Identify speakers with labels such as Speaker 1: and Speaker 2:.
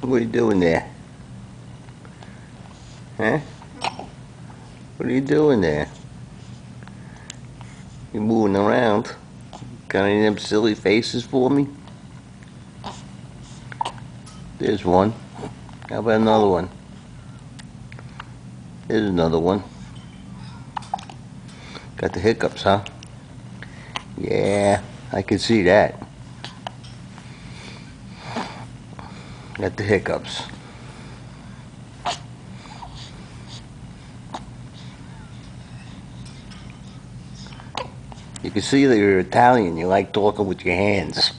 Speaker 1: What are you doing there? Huh? What are you doing there? You moving around? Got any of them silly faces for me? There's one. How about another one? There's another one. Got the hiccups, huh? Yeah, I can see that. Got the hiccups. You can see that you're Italian. You like talking with your hands.